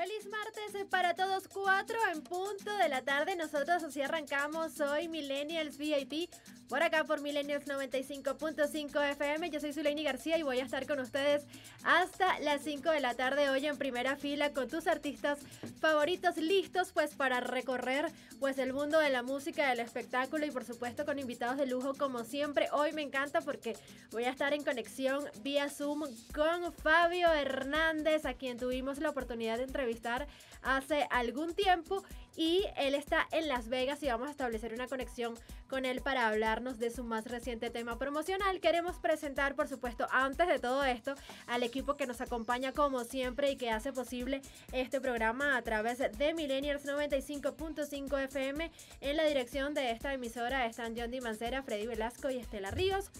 Feliz martes para todos, 4 en punto de la tarde. Nosotros así arrancamos hoy Millennials VIP por acá por Millennials 95.5 FM. Yo soy Zuleini García y voy a estar con ustedes hasta las 5 de la tarde hoy en primera fila con tus artistas favoritos listos pues para recorrer pues el mundo de la música, del espectáculo y por supuesto con invitados de lujo como siempre. Hoy me encanta porque voy a estar en conexión vía Zoom con Fabio Hernández, a quien tuvimos la oportunidad de entrevistar hace algún tiempo y él está en Las Vegas y vamos a establecer una conexión con él para hablarnos de su más reciente tema promocional. Queremos presentar, por supuesto, antes de todo esto, al equipo que nos acompaña como siempre y que hace posible este programa a través de Millennials 95.5 FM. En la dirección de esta emisora están John Di Mancera, Freddy Velasco y Estela Ríos.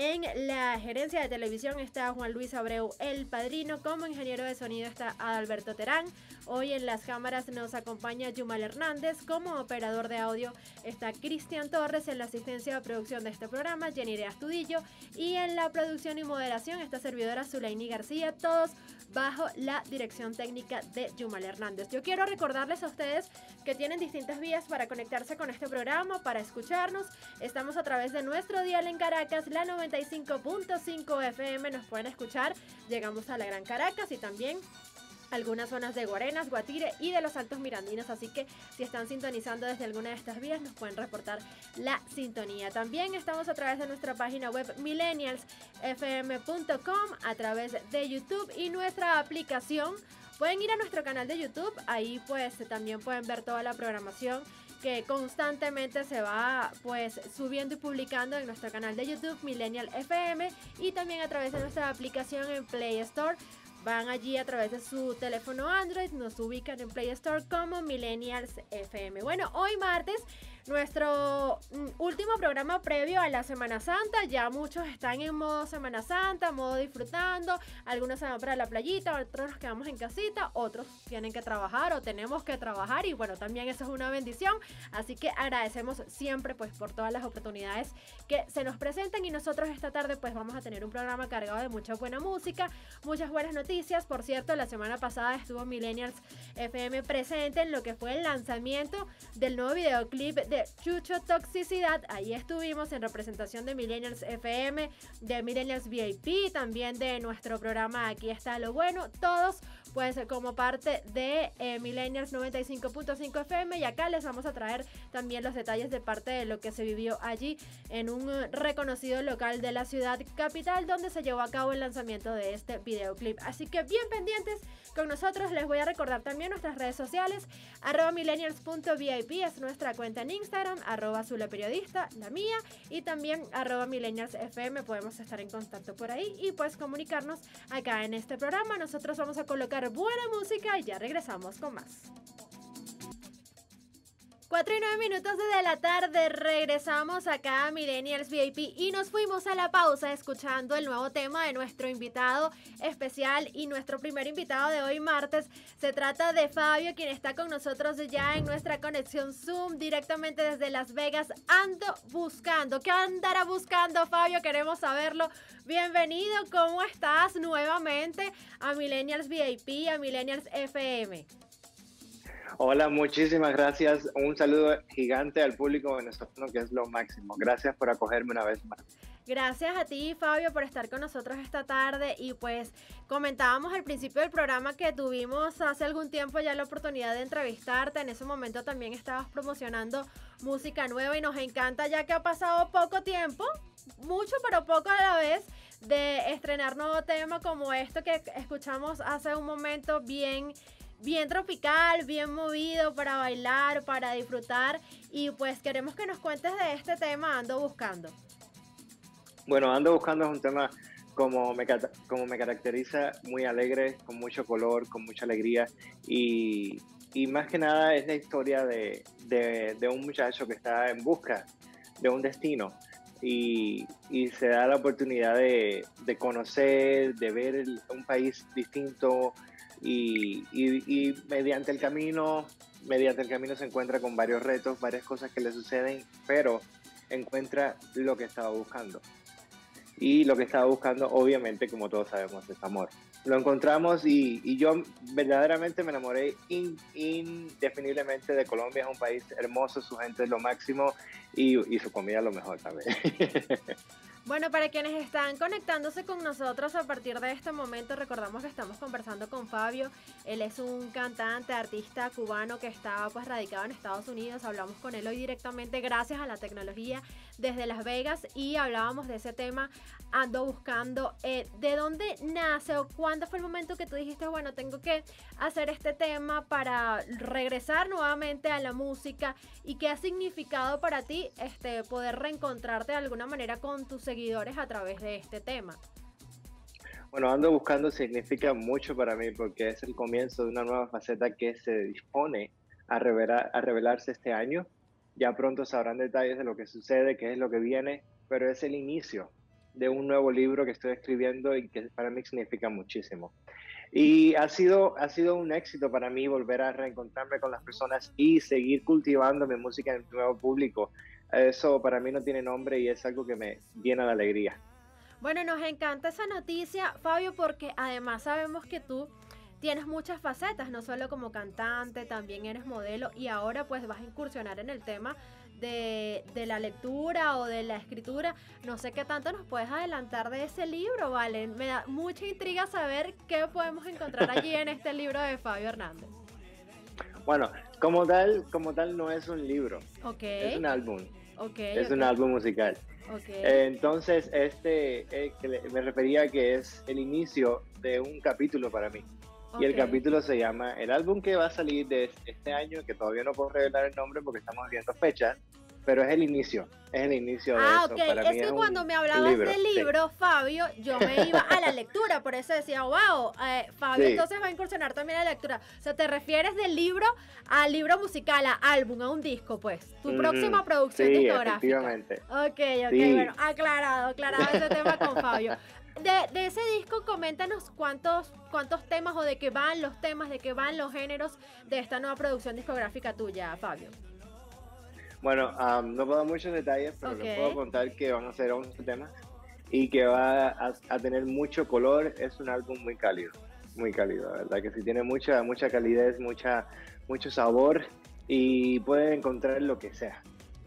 En la gerencia de televisión está Juan Luis Abreu, el padrino. Como ingeniero de sonido está Adalberto Terán. Hoy en las cámaras nos acompaña Yumal Hernández. Como operador de audio está Cristian Torres. En la asistencia de producción de este programa, Jenny Astudillo. Y en la producción y moderación está servidora Zulaini García. Todos bajo la dirección técnica de Yumal Hernández. Yo quiero recordarles a ustedes que tienen distintas vías para conectarse con este programa, para escucharnos. Estamos a través de nuestro dial en Caracas, la 95.5 FM. Nos pueden escuchar. Llegamos a la Gran Caracas y también algunas zonas de Guarenas, Guatire y de los Altos Mirandinos, así que si están sintonizando desde alguna de estas vías nos pueden reportar la sintonía. También estamos a través de nuestra página web millennialsfm.com, a través de YouTube y nuestra aplicación. Pueden ir a nuestro canal de YouTube, ahí pues también pueden ver toda la programación que constantemente se va pues subiendo y publicando en nuestro canal de YouTube Millennial FM y también a través de nuestra aplicación en Play Store Van allí a través de su teléfono Android, nos ubican en Play Store como Millennials FM. Bueno, hoy martes nuestro mm, último programa previo a la Semana Santa. Ya muchos están en modo Semana Santa, modo disfrutando. Algunos se van para la playita, otros nos quedamos en casita, otros tienen que trabajar o tenemos que trabajar. Y bueno, también eso es una bendición. Así que agradecemos siempre pues por todas las oportunidades que se nos presentan. Y nosotros esta tarde pues vamos a tener un programa cargado de mucha buena música, muchas buenas noticias. Por cierto, la semana pasada estuvo Millennials FM presente en lo que fue el lanzamiento del nuevo videoclip de Chucho Toxicidad. Ahí estuvimos en representación de Millennials FM, de Millennials VIP, también de nuestro programa Aquí está lo bueno. Todos pues como parte de eh, Millennials 95.5 FM y acá les vamos a traer también los detalles de parte de lo que se vivió allí en un reconocido local de la ciudad capital donde se llevó a cabo el lanzamiento de este videoclip. Así que bien pendientes con nosotros, les voy a recordar también nuestras redes sociales, arroba es nuestra cuenta en Instagram, arroba Periodista, la mía, y también arroba millennialsfm, podemos estar en contacto por ahí y pues comunicarnos acá en este programa. Nosotros vamos a colocar buena música y ya regresamos con más. 4 y 9 minutos de la tarde, regresamos acá a Millennials VIP y nos fuimos a la pausa escuchando el nuevo tema de nuestro invitado especial y nuestro primer invitado de hoy martes. Se trata de Fabio, quien está con nosotros ya en nuestra conexión Zoom directamente desde Las Vegas. Ando buscando, ¿qué andará buscando Fabio? Queremos saberlo. Bienvenido, ¿cómo estás nuevamente a Millennials VIP, a Millennials FM? Hola, muchísimas gracias. Un saludo gigante al público venezolano, que es lo máximo. Gracias por acogerme una vez más. Gracias a ti, Fabio, por estar con nosotros esta tarde. Y pues comentábamos al principio del programa que tuvimos hace algún tiempo ya la oportunidad de entrevistarte. En ese momento también estabas promocionando música nueva y nos encanta ya que ha pasado poco tiempo, mucho pero poco a la vez, de estrenar nuevo tema como esto que escuchamos hace un momento bien bien tropical, bien movido para bailar, para disfrutar. Y pues queremos que nos cuentes de este tema, Ando Buscando. Bueno, Ando Buscando es un tema como me, como me caracteriza, muy alegre, con mucho color, con mucha alegría. Y, y más que nada es la historia de, de, un muchacho que está en busca de un destino. Y, y, se da la oportunidad de, de conocer, de ver un país distinto, y, mediante el camino, mediante el camino se encuentra con varios retos, varias cosas que le suceden, pero encuentra lo que estaba buscando. Y lo que estaba buscando, obviamente, como todos sabemos, es amor. lo encontramos y, yo verdaderamente me enamoré indefiniblemente de Colombia. Es un país hermoso, su gente es lo máximo y, y su comida es lo mejor también. Bueno, para quienes están conectándose con nosotros a partir de este momento, recordamos que estamos conversando con Fabio. Él es un cantante, artista cubano que está pues radicado en Estados Unidos. Hablamos con él hoy directamente gracias a la tecnología desde Las Vegas y hablábamos de ese tema. Ando buscando eh, de dónde nace o cuándo fue el momento que tú dijiste, bueno, tengo que hacer este tema para regresar nuevamente a la música y qué ha significado para ti este poder reencontrarte de alguna manera con tus seguidores seguidores a través de este tema? Bueno, ando buscando significa mucho para mí porque es el comienzo de una nueva faceta que se dispone a, revelar, a revelarse este año. Ya pronto sabrán detalles de lo que sucede, qué es lo que viene, pero es el inicio de un nuevo libro que estoy escribiendo y que para mí significa muchísimo. Y ha sido, ha sido un éxito para mí volver a reencontrarme con las personas y seguir cultivando mi música en el nuevo público. Eso para mí no tiene nombre y es algo que me llena de alegría. Bueno, nos encanta esa noticia, Fabio, porque además sabemos que tú tienes muchas facetas, no solo como cantante, también eres modelo y ahora pues vas a incursionar en el tema de, de, la lectura o de la escritura. No sé qué tanto nos puedes adelantar de ese libro, ¿vale? Me da mucha intriga saber qué podemos encontrar allí en este libro de Fabio Hernández. Bueno, como tal, como tal no es un libro. Es un álbum. es un álbum musical. entonces, este eh, me refería a que es el inicio de un capítulo para mí. Y el capítulo se llama El álbum que va a salir de este año, que todavía no puedo revelar el nombre porque estamos viendo fechas, pero es el inicio, es el inicio de ah, eso. ok, es que cuando me hablabas del libro, Fabio, yo me iba a la lectura, por eso decía, wow, eh, Fabio entonces va a incursionar también a la lectura. O sea, te refieres del libro al libro musical, a álbum, a un disco, pues, tu próxima producción sí, discográfica. Efectivamente. Ok, ok, bueno, aclarado, aclarado ese tema con Fabio. De, de, ese disco, coméntanos cuántos, cuántos temas o de qué van los temas, de qué van los géneros de esta nueva producción discográfica tuya, Fabio. Bueno, no puedo dar muchos detalles, pero les puedo contar que van a ser 11 temas y que va a, tener mucho color. Es un álbum muy cálido, muy cálido, ¿verdad? Que sí tiene mucha, mucha calidez, mucha, mucho sabor y pueden encontrar lo que sea.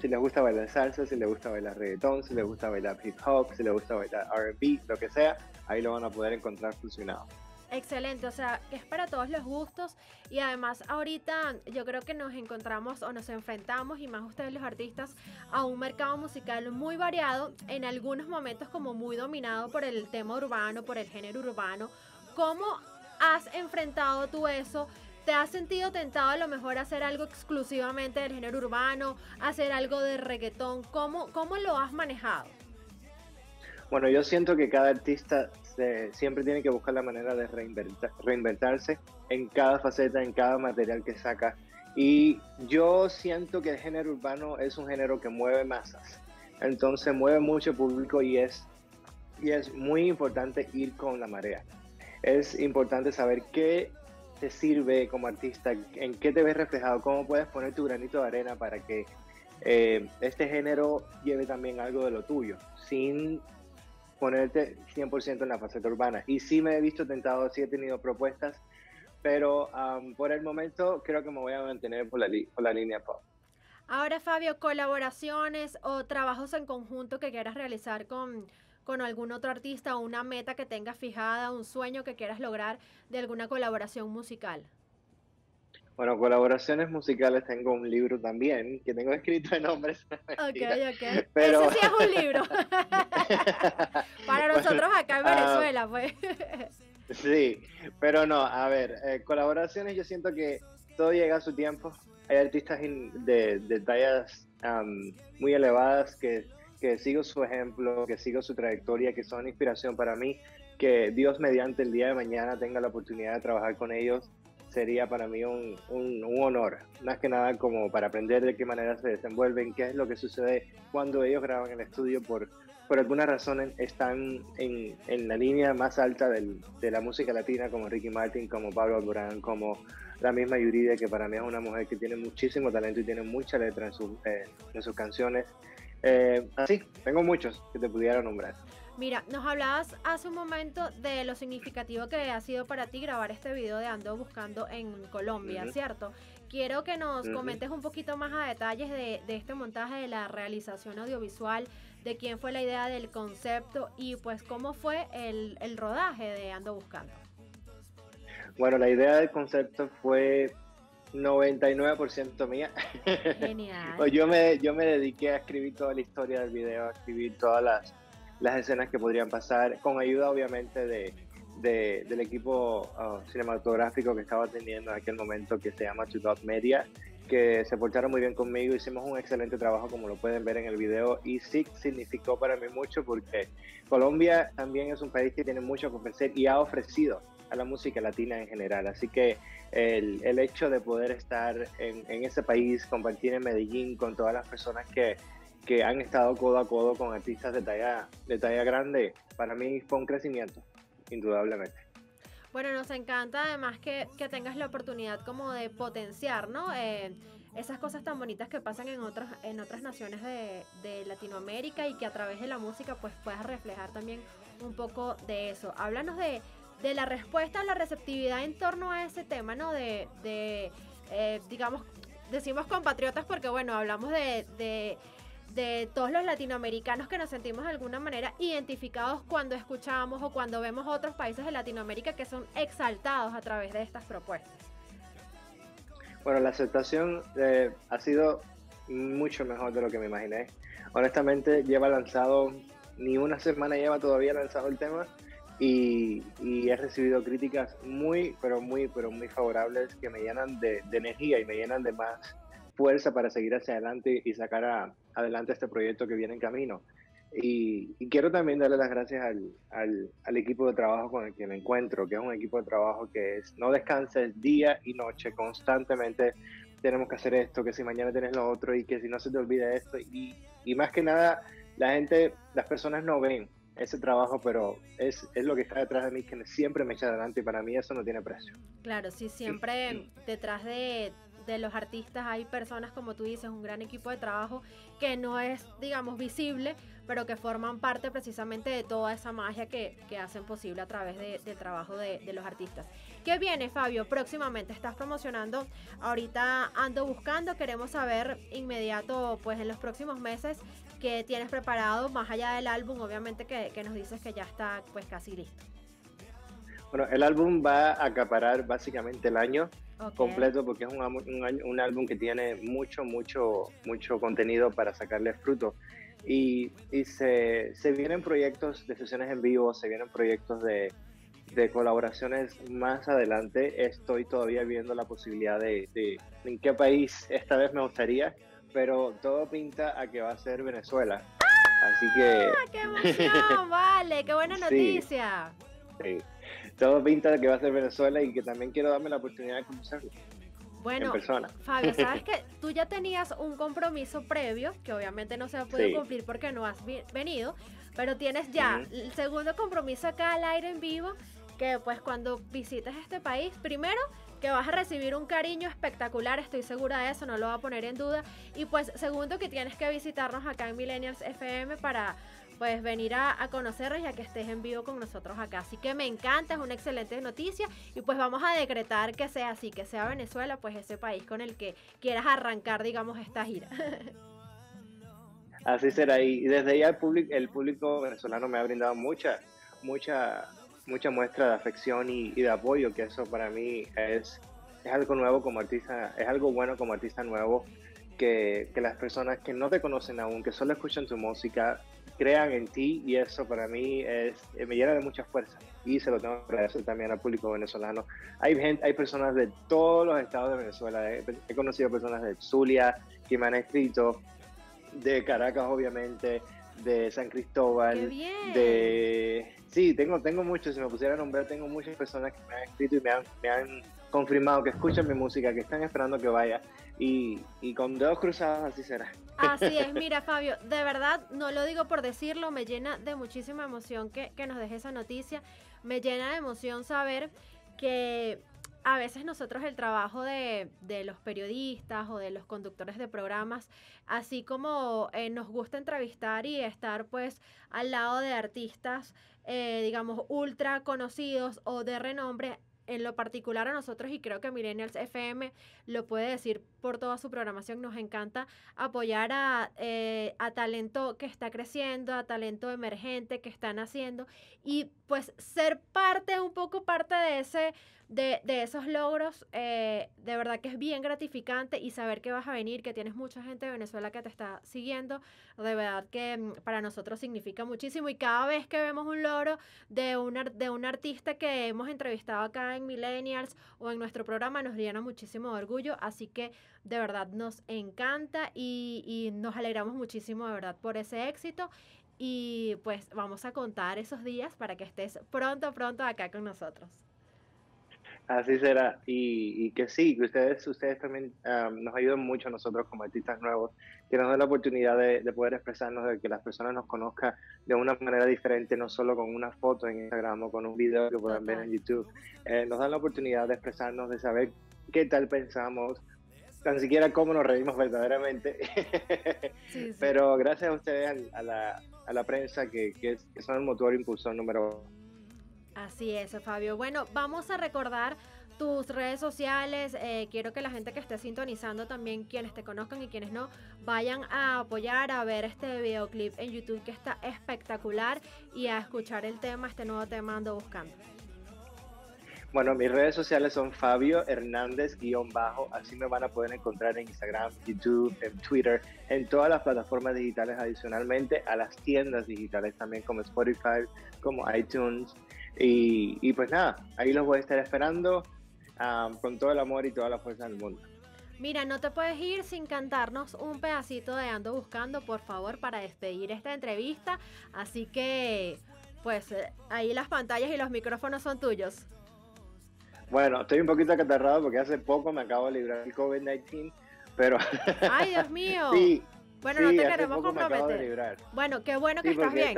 Si les gusta bailar salsa, si les gusta bailar reggaetón, si les gusta bailar hip hop, si les gusta bailar RB, lo que sea, ahí lo van a poder encontrar funcionado. Excelente, o sea, es para todos los gustos y además ahorita yo creo que nos encontramos o nos enfrentamos y más ustedes los artistas a un mercado musical muy variado, en algunos momentos como muy dominado por el tema urbano, por el género urbano. ¿Cómo has enfrentado tú eso? ¿Te has sentido tentado a lo mejor hacer algo exclusivamente del género urbano, hacer algo de reggaetón? ¿Cómo, cómo lo has manejado? Bueno, yo siento que cada artista siempre tiene que buscar la manera de reinventarse en cada faceta, en cada material que saca. Y yo siento que el género urbano es un género que mueve masas. Entonces mueve mucho público y es, y es muy importante ir con la marea. Es importante saber qué te sirve como artista, en qué te ves reflejado, cómo puedes poner tu granito de arena para que eh, este género lleve también algo de lo tuyo, sin ponerte 100% en la faceta urbana. Y sí me he visto tentado, sí he tenido propuestas, pero por el momento creo que me voy a mantener por la, por la línea pop. Ahora, Fabio, colaboraciones o trabajos en conjunto que quieras realizar con, con algún otro artista o una meta que tengas fijada, un sueño que quieras lograr de alguna colaboración musical. Bueno, colaboraciones musicales tengo un libro también que tengo escrito de nombres. Ok, ok. Pero... Ese sí es un libro. Para nosotros acá en ah, Venezuela, pues. sí, pero no, a ver, eh, colaboraciones yo siento que todo llega a su tiempo. Hay artistas de, de tallas muy elevadas que, que sigo su ejemplo, que sigo su trayectoria, que son inspiración para mí, que Dios mediante el día de mañana tenga la oportunidad de trabajar con ellos sería para mí un, un, honor, más que nada como para aprender de qué manera se desenvuelven, qué es lo que sucede cuando ellos graban el estudio, por, por alguna razón están en, en la línea más alta del, de la música latina, como Ricky Martin, como Pablo Alborán, como la misma Yuride, que para mí es una mujer que tiene muchísimo talento y tiene mucha letra en, su, eh, en sus canciones. Eh, así, tengo muchos que te pudiera nombrar. Mira, nos hablabas hace un momento de lo significativo que ha sido para ti grabar este video de Ando Buscando en Colombia, ¿cierto? Quiero que nos comentes un poquito más a detalles de, este montaje, de la realización audiovisual, de quién fue la idea del concepto y pues cómo fue el, el rodaje de Ando Buscando. Bueno, la idea del concepto fue 99% mía. Genial. yo, me, yo me dediqué a escribir toda la historia del video, a escribir todas las, las escenas que podrían pasar, con ayuda obviamente de, del equipo uh, cinematográfico que estaba teniendo en aquel momento que se llama Two Media, que se portaron muy bien conmigo, hicimos un excelente trabajo como lo pueden ver en el video y sí significó para mí mucho porque Colombia también es un país que tiene mucho que ofrecer y ha ofrecido a la música latina en general. Así que el, el hecho de poder estar en, en, ese país, compartir en Medellín con todas las personas que, que han estado codo a codo con artistas de talla, de talla grande, para mí fue un crecimiento, indudablemente. Bueno, nos encanta además que, que tengas la oportunidad como de potenciar, ¿no? Eh, esas cosas tan bonitas que pasan en otras, en otras naciones de, de, Latinoamérica y que a través de la música pues puedas reflejar también un poco de eso. Háblanos de, de la respuesta, la receptividad en torno a ese tema, ¿no? De, de eh, digamos, decimos compatriotas porque, bueno, hablamos de, de, de, todos los latinoamericanos que nos sentimos de alguna manera identificados cuando escuchamos o cuando vemos otros países de Latinoamérica que son exaltados a través de estas propuestas. Bueno, la aceptación eh, ha sido mucho mejor de lo que me imaginé. Honestamente, lleva lanzado, ni una semana lleva todavía lanzado el tema y, he recibido críticas muy, pero muy, pero muy favorables que me llenan de, energía y me llenan de más fuerza para seguir hacia adelante y sacar adelante este proyecto que viene en camino. Y, quiero también darle las gracias al, al, equipo de trabajo con el que me encuentro, que es un equipo de trabajo que es no descanses día y noche, constantemente tenemos que hacer esto, que si mañana tienes lo otro y que si no se te olvida esto. Y, y más que nada, la gente, las personas no ven ese trabajo, pero es, es lo que está detrás de mí que siempre me echa adelante y para mí eso no tiene precio. Claro, sí, siempre detrás de, de los artistas hay personas, como tú dices, un gran equipo de trabajo que no es, digamos, visible, pero que forman parte precisamente de toda esa magia que, que hacen posible a través de, del trabajo de, de, los artistas. ¿Qué viene, Fabio? Próximamente estás promocionando, ahorita ando buscando, queremos saber inmediato, pues en los próximos meses, qué tienes preparado, más allá del álbum, obviamente que, que nos dices que ya está pues casi listo. Bueno, el álbum va a acaparar básicamente el año completo porque es un, un, un, álbum que tiene mucho, mucho, mucho contenido para sacarle fruto. Y, y se, se, vienen proyectos de sesiones en vivo, se vienen proyectos de, de colaboraciones más adelante. Estoy todavía viendo la posibilidad de, de, en qué país esta vez me gustaría, pero todo pinta a que va a ser Venezuela. Así que... ¡Ah, ¡Qué emoción! vale, qué buena noticia. Sí, Todo pinta a que va a ser Venezuela y que también quiero darme la oportunidad de conocerlo. Bueno, Fabio, sabes que tú ya tenías un compromiso previo, que obviamente no se ha podido cumplir porque no has venido, pero tienes ya el segundo compromiso acá al aire en vivo, que pues cuando visites este país, primero que vas a recibir un cariño espectacular, estoy segura de eso, no lo voy a poner en duda. Y pues segundo que tienes que visitarnos acá en Millennials FM para pues venir a, a, y a que estés en vivo con nosotros acá. Así que me encanta, es una excelente noticia y pues vamos a decretar que sea así, que sea Venezuela, pues ese país con el que quieras arrancar, digamos, esta gira. Así será y desde ya el público, el público venezolano me ha brindado mucha, mucha, mucha muestra de afección y, de apoyo, que eso para mí es, es algo nuevo como artista, es algo bueno como artista nuevo, que, que las personas que no te conocen aún, que solo escuchan tu música, crean en ti y eso para mí es, eh, me llena de mucha fuerza y se lo tengo que agradecer también al público venezolano. Hay gente, hay personas de todos los estados de Venezuela, he, he conocido personas de Zulia que me han escrito, de Caracas obviamente, de San Cristóbal, de... Sí, tengo, tengo muchos, si me pusiera a nombrar, tengo muchas personas que me han escrito y me han, me han confirmado que escuchan mi música, que están esperando que vaya. Y, y con dedos cruzados así será. Así es, mira Fabio, de verdad, no lo digo por decirlo, me llena de muchísima emoción que, que nos deje esa noticia, me llena de emoción saber que a veces nosotros el trabajo de, los periodistas o de los conductores de programas, así como eh, nos gusta entrevistar y estar pues al lado de artistas, eh, digamos, ultra conocidos o de renombre, en lo particular a nosotros, y creo que Millennials FM lo puede decir por toda su programación, nos encanta apoyar a, eh, a talento que está creciendo, a talento emergente que están haciendo, y pues ser parte, un poco parte de ese de, de esos logros, eh, de verdad que es bien gratificante y saber que vas a venir, que tienes mucha gente de Venezuela que te está siguiendo, de verdad que mm, para nosotros significa muchísimo. Y cada vez que vemos un logro de un, de un artista que hemos entrevistado acá en Millennials o en nuestro programa nos llena muchísimo de orgullo, así que de verdad nos encanta y, y nos alegramos muchísimo de verdad por ese éxito y pues vamos a contar esos días para que estés pronto, pronto acá con nosotros. Así será. Y, que sí, que ustedes, ustedes también nos ayudan mucho a nosotros como artistas nuevos, que nos den la oportunidad de, poder expresarnos, de que las personas nos conozcan de una manera diferente, no solo con una foto en Instagram o con un video que puedan ver en YouTube. Eh, nos dan la oportunidad de expresarnos, de saber qué tal pensamos, tan siquiera cómo nos reímos verdaderamente. Pero gracias a ustedes, a, la, a la, prensa, que, que, que son el motor impulsor número uno Así es, Fabio. Bueno, vamos a recordar tus redes sociales. Eh, quiero que la gente que esté sintonizando también, quienes te conozcan y quienes no, vayan a apoyar, a ver este videoclip en YouTube que está espectacular y a escuchar el tema, este nuevo tema ando buscando. Bueno, mis redes sociales son Fabio Hernández guion bajo, así me van a poder encontrar en Instagram, YouTube, en Twitter, en todas las plataformas digitales adicionalmente a las tiendas digitales también como Spotify, como iTunes, y, pues nada, ahí los voy a estar esperando con todo el amor y toda la fuerza del mundo. Mira, no te puedes ir sin cantarnos un pedacito de Ando Buscando, por favor, para despedir esta entrevista. Así que, pues, eh, ahí las pantallas y los micrófonos son tuyos. Bueno, estoy un poquito acatarrado porque hace poco me acabo de librar del COVID-19, pero... ¡Ay, Dios mío! sí, bueno, no te queremos comprometer. Bueno, qué bueno que estás bien.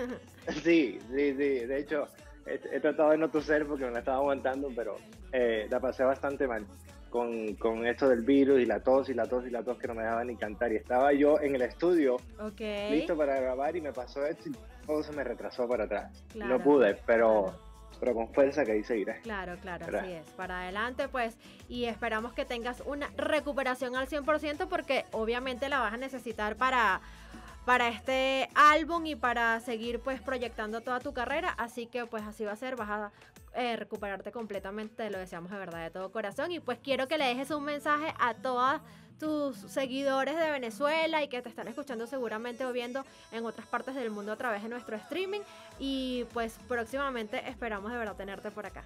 sí, sí, sí. De hecho, he, tratado de no toser porque me la estaba aguantando, pero eh, la pasé bastante mal con, con, esto del virus y la tos y la tos y la tos que no me dejaban ni cantar. Y estaba yo en el estudio listo para grabar y me pasó esto y todo se me retrasó para atrás. no pude, pero pero con fuerza que ahí seguiré. Claro, claro, así es. Para adelante, pues, y esperamos que tengas una recuperación al 100% porque obviamente la vas a necesitar para para este álbum y para seguir pues proyectando toda tu carrera. Así que pues así va a ser, vas a eh, recuperarte completamente, lo deseamos de verdad de todo corazón. Y pues quiero que le dejes un mensaje a todas tus seguidores de Venezuela y que te están escuchando seguramente o viendo en otras partes del mundo a través de nuestro streaming. Y pues próximamente esperamos de verdad tenerte por acá.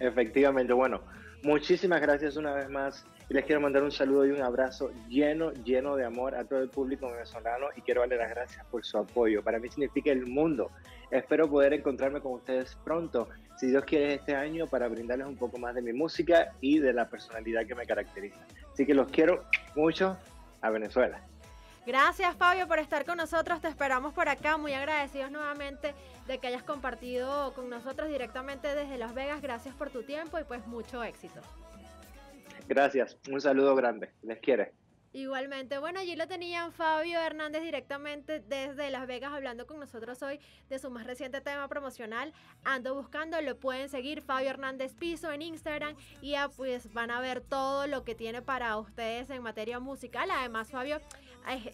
Efectivamente, bueno, muchísimas gracias una vez más y les quiero mandar un saludo y un abrazo lleno, lleno de amor a todo el público venezolano y quiero darle las gracias por su apoyo. Para mí significa el mundo. Espero poder encontrarme con ustedes pronto, si Dios quiere, este año para brindarles un poco más de mi música y de la personalidad que me caracteriza. Así que los quiero mucho a Venezuela. Gracias Fabio por estar con nosotros, te esperamos por acá, muy agradecidos nuevamente de que hayas compartido con nosotros directamente desde Las Vegas, gracias por tu tiempo y pues mucho éxito. Gracias, un saludo grande, les quiere. Igualmente, bueno, allí lo tenían Fabio Hernández directamente desde Las Vegas hablando con nosotros hoy de su más reciente tema promocional. Ando buscando, lo pueden seguir Fabio Hernández Piso en Instagram y ya pues van a ver todo lo que tiene para ustedes en materia musical. Además, Fabio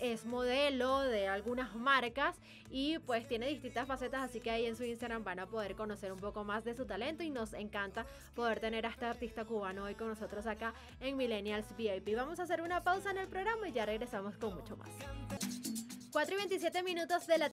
es, modelo de algunas marcas y pues tiene distintas facetas, así que ahí en su Instagram van a poder conocer un poco más de su talento y nos encanta poder tener a este artista cubano hoy con nosotros acá en Millennials VIP. Vamos a hacer una pausa en el programa y ya regresamos con mucho más. 4 y 27 minutos de la